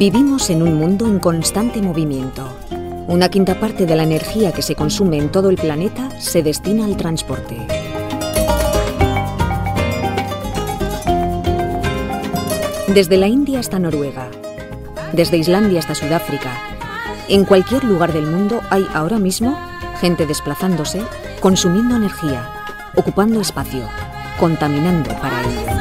Vivimos en un mundo en constante movimiento. Una quinta parte de la energía que se consume en todo el planeta se destina al transporte. Desde la India hasta Noruega, desde Islandia hasta Sudáfrica, en cualquier lugar del mundo hay ahora mismo gente desplazándose, consumiendo energía, ocupando espacio, contaminando para ello.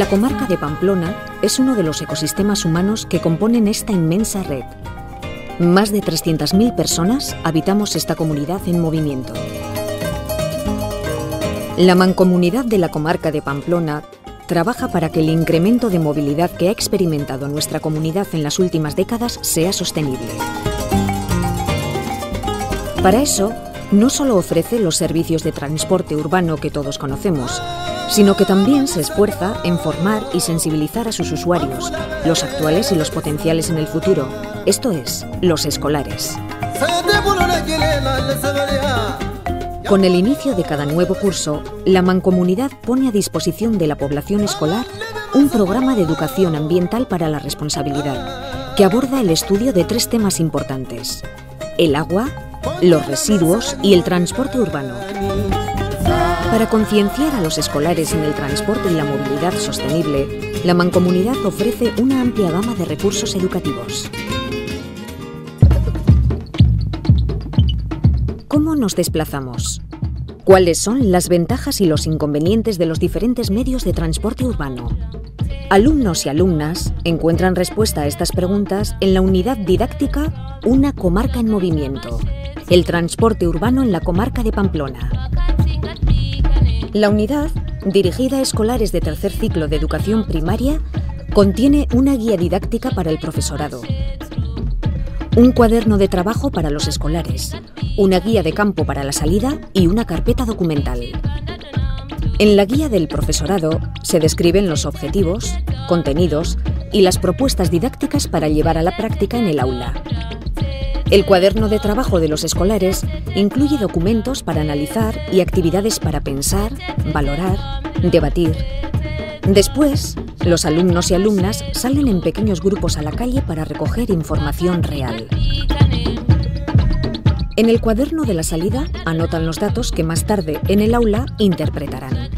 La comarca de Pamplona es uno de los ecosistemas humanos que componen esta inmensa red. Más de 300.000 personas habitamos esta comunidad en movimiento. La mancomunidad de la comarca de Pamplona trabaja para que el incremento de movilidad que ha experimentado nuestra comunidad en las últimas décadas sea sostenible. Para eso, no solo ofrece los servicios de transporte urbano que todos conocemos, sino que también se esfuerza en formar y sensibilizar a sus usuarios, los actuales y los potenciales en el futuro, esto es, los escolares. Con el inicio de cada nuevo curso, la Mancomunidad pone a disposición de la población escolar un programa de educación ambiental para la responsabilidad, que aborda el estudio de tres temas importantes, el agua, los residuos y el transporte urbano. Para concienciar a los escolares en el transporte y la movilidad sostenible, la Mancomunidad ofrece una amplia gama de recursos educativos. ¿Cómo nos desplazamos? ¿Cuáles son las ventajas y los inconvenientes de los diferentes medios de transporte urbano? Alumnos y alumnas encuentran respuesta a estas preguntas en la unidad didáctica Una comarca en movimiento, el transporte urbano en la comarca de Pamplona. La unidad, dirigida a escolares de tercer ciclo de educación primaria, contiene una guía didáctica para el profesorado, un cuaderno de trabajo para los escolares, una guía de campo para la salida y una carpeta documental. En la guía del profesorado se describen los objetivos, contenidos y las propuestas didácticas para llevar a la práctica en el aula. El cuaderno de trabajo de los escolares incluye documentos para analizar y actividades para pensar, valorar, debatir. Después, los alumnos y alumnas salen en pequeños grupos a la calle para recoger información real. En el cuaderno de la salida anotan los datos que más tarde en el aula interpretarán.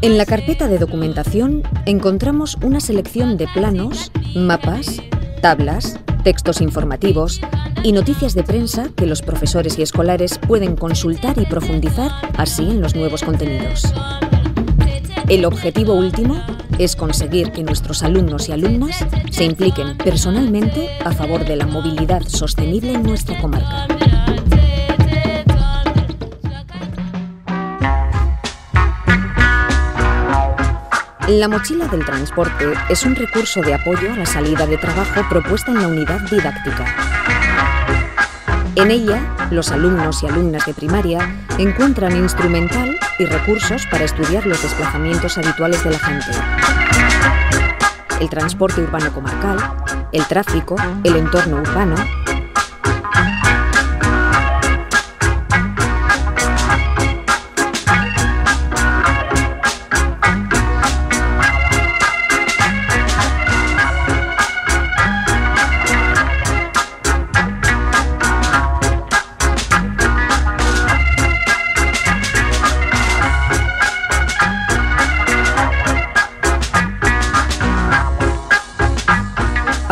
En la carpeta de documentación encontramos una selección de planos, mapas, tablas, textos informativos y noticias de prensa que los profesores y escolares pueden consultar y profundizar así en los nuevos contenidos. El objetivo último es conseguir que nuestros alumnos y alumnas se impliquen personalmente a favor de la movilidad sostenible en nuestra comarca. La mochila del transporte es un recurso de apoyo a la salida de trabajo propuesta en la unidad didáctica. En ella, los alumnos y alumnas de primaria encuentran instrumental y recursos para estudiar los desplazamientos habituales de la gente. El transporte urbano comarcal, el tráfico, el entorno urbano,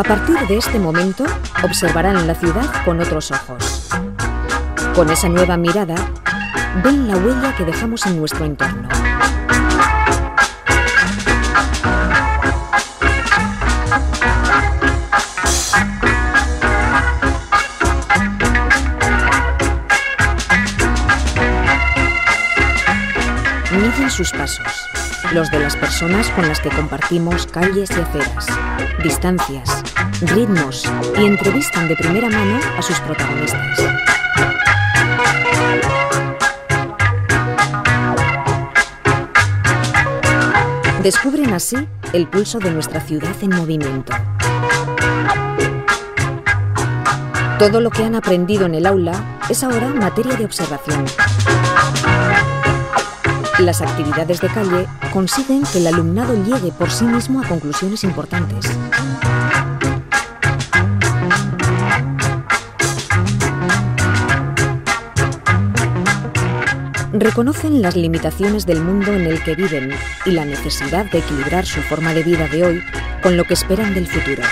partir de este momento, observarán la ciudad con otros ojos. Con esa nueva mirada, ven la huella que dejamos en nuestro entorno. Miden sus pasos, los de las personas con las que compartimos calles y aceras, distancias, ritmos y entrevistan de primera mano a sus protagonistas. Descubren así el pulso de nuestra ciudad en movimiento. Todo lo que han aprendido en el aula es ahora materia de observación. Las actividades de calle consiguen que el alumnado llegue por sí mismo a conclusiones importantes. Reconocen las limitaciones del mundo en el que viven y la necesidad de equilibrar su forma de vida de hoy con lo que esperan del futuro.